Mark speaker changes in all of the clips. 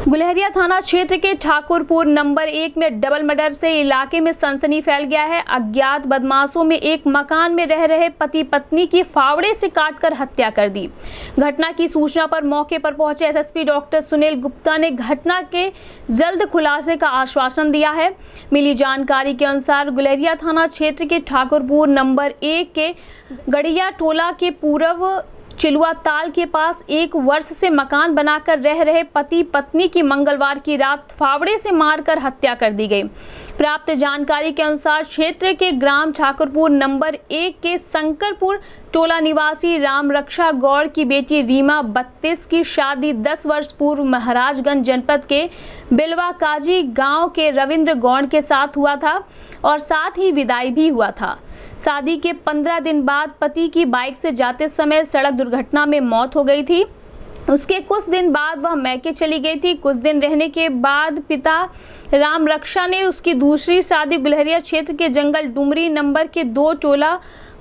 Speaker 1: गुलहरिया थाना क्षेत्र के ठाकुरपुर नंबर एक में डबल मर्डर से इलाके में सनसनी फैल गया है। अज्ञात बदमाशों में एक मकान में रह रहे पति पत्नी की फावड़े से काटकर हत्या कर दी। घटना की सूचना पर मौके पर पहुँचे एसएसपी डॉक्टर सुनील गुप्ता ने घटना के जल्द खुलासे का आश्वासन दिया है। मिली जानकारी के अनुसार गुलहरिया थाना क्षेत्र के ठाकुरपुर नंबर एक के गड़िया टोला के पूर्व चिलुआ ताल के पास एक वर्ष से मकान बनाकर रह रहे पति पत्नी की मंगलवार की रात फावड़े से मारकर हत्या कर दी गई। प्राप्त जानकारी के अनुसार क्षेत्र के ग्राम ठाकुरपुर नंबर एक के शंकरपुर टोला निवासी राम रक्षा गौड़ की बेटी रीमा बत्तीस की शादी 10 वर्ष पूर्व महाराजगंज जनपद के बिलवा काजी गाँव के रविंद्र गौड़ के साथ हुआ था और साथ ही विदाई भी हुआ था। शादी के पंद्रह दिन बाद पति की बाइक से जाते समय सड़क दुर्घटना में मौत हो गई थी। उसके कुछ दिन बाद वह मैके चली गई थी। कुछ दिन रहने के बाद पिता राम रक्षा ने उसकी दूसरी शादी गुलहरिया क्षेत्र के जंगल डुमरी नंबर के दो टोला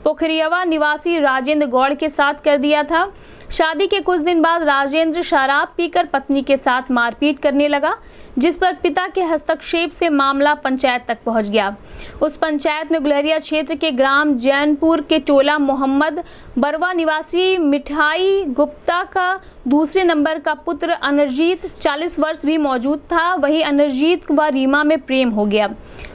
Speaker 1: पोखरियावा निवासी राजेंद्र गौड़ के साथ कर दिया था। शादी के कुछ दिन बाद राजेंद्र शराब पीकर पत्नी के साथ मारपीट करने लगा। जिस पर पिता के हस्तक्षेप से मामला पंचायत तक पहुँच गया। उस पंचायत में गुलहरिया क्षेत्र के ग्राम जैनपुर के टोला मोहम्मद बरवा निवासी मिठाई गुप्ता का दूसरे नंबर का पुत्र अनरजीत 40 वर्ष भी मौजूद था। वही अनरजीत व रीमा में प्रेम हो गया।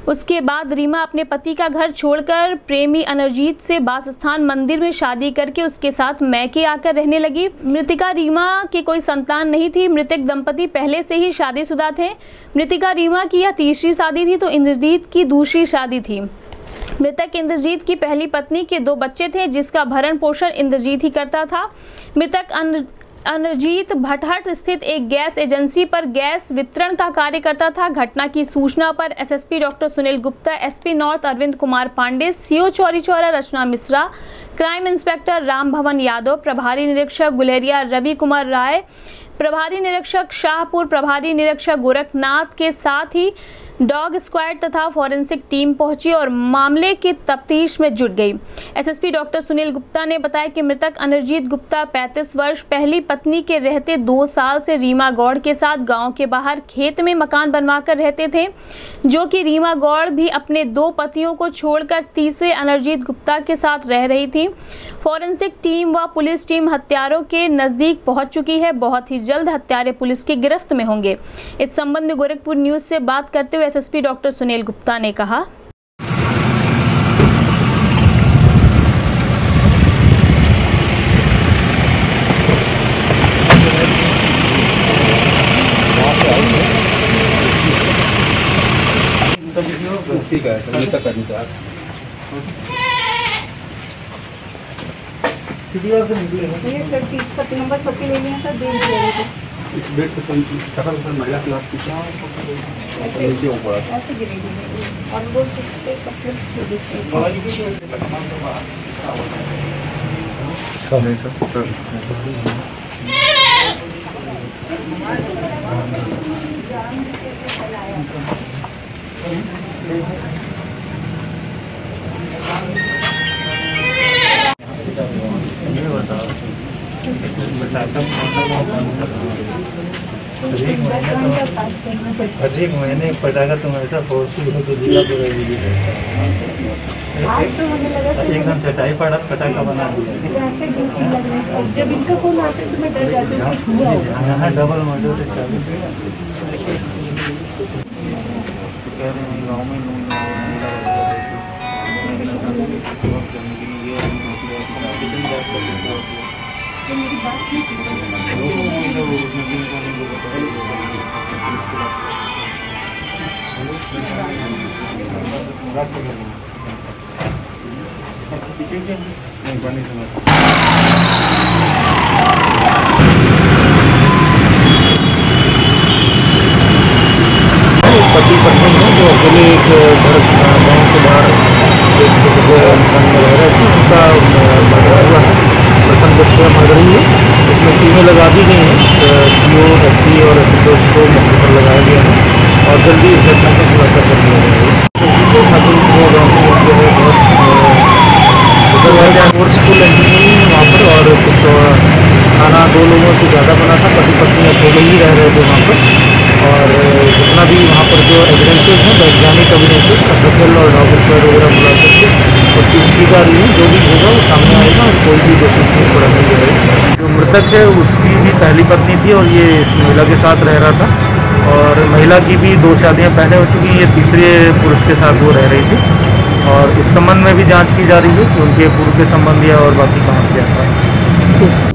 Speaker 1: उसके बाद रीमा अपने पति का घर छोड़कर प्रेमी अनरजीत से बासस्थान मंदिर में शादी करके उसके साथ मैके आकर रहने लगी। मृतिका रीमा की कोई संतान नहीं थी। मृतक दंपति पहले से ही शादीशुदा थे। मृतिका रीमा की यह तीसरी शादी थी तो इंद्रजीत की दूसरी शादी थी। मृतक इंद्रजीत की पहली पत्नी के दो बच्चे थे, जिसका भरण पोषण इंद्रजीत ही करता था। मृतक अनजीत भटहट स्थित एक गैस एजेंसी पर गैस वितरण का कार्य करता था। घटना की सूचना पर SSP doctor Sunil Gupta, SP north Arvind Kumar Pandey, CO Chauri Chaura Rachna Mishra, crime inspector Ram Bhawan Yadav, प्रभारी निरीक्षक गुलेरिया रवि कुमार राय प्रभारी निरीक्षक शाहपुर प्रभारी निरीक्षक गोरखनाथ के साथ ही डॉग स्क्वाड तथा फॉरेंसिक टीम पहुँची और मामले की तफ्तीश में जुट गई। एसएसपी डॉक्टर सुनील गुप्ता ने बताया कि मृतक अनरजीत गुप्ता 35 वर्ष, पहली पत्नी के रहते दो साल से रीमा गौड़ के साथ गाँव के बाहर खेत में मकान बनवाकर रहते थे, जो कि रीमा गौड़ भी अपने दो पतियों को छोड़कर तीसरे अनरजीत गुप्ता के साथ रह रही थी। फॉरेंसिक टीम व पुलिस टीम हत्यारों के नज़दीक पहुँच चुकी है। बहुत ही जल्द हत्यारे पुलिस की गिरफ्त में होंगे। इस संबंध में गोरखपुर न्यूज़ से बात करते हुए एसएसपी डॉक्टर सुनील गुप्ता ने कहा।
Speaker 2: ठीक है सर करनी चाहिए
Speaker 3: सीडीआर से निकले हैं।
Speaker 4: ये सर सीट पति नंबर सबके ले लिया सर दे दिया
Speaker 2: इस बेड पे सर टकल सर महिला क्लास की नीचे ऊपर
Speaker 4: ऐसे गिरेगी और वो किससे कपड़े छोड़
Speaker 2: नहीं सर
Speaker 3: ये एक महीने पटाखा तुम ऐसा फोर्सफुल हो तो जिला पूरा एकदम चटाई पड़ा पटाखा बना दिया
Speaker 4: जब इनका फ़ोन आता तो मैं डर जाती हूँ कि
Speaker 3: यहाँ डबल मर्डर से चालू कह रहे हैं गाँव में लोग
Speaker 4: तो मेरी बात
Speaker 5: पति पत्नी हैं जो अकेले एक घर गाँव से बाहर एक जगह मकान में रह रहे थे उनका मर्डर हुआ है प्रथम दृष्टया मर्डर ही इसमें टीमें लगा दी गई हैं। सी ओ एस पी और एस एच को मौके पर लगाया गया है और जल्दी इस घटना का खुलासा कर दिया जाएगा कोर्स स्कूल इंजीनियरिंग वहाँ पर और कुछ खाना दो लोगों से ज़्यादा बना था पति पत्नी अकेले ही रह रहे थे वहाँ पर। और जितना भी वहाँ पर जो एविडेंसेस हैं, वैज्ञानिक एविडेंसेस फ़सल और स्क्वाड वगैरह बुला करके, और उसकी का रही सामने आएगा और कोई भी दोषी नहीं पड़ा नहीं जाएगा। जो मृतक है, उसकी भी पहली पत्नी थी और ये इस महिला के साथ रह रहा था। और महिला की भी दो शादियाँ पहले हो चुकी ये तीसरे पुरुष के साथ वो रह रही थी। और इस संबंध में भी जाँच की जा रही है कि उनके पूर्व के संबंध या और बाकी कहाँ क्या था
Speaker 6: ठीक।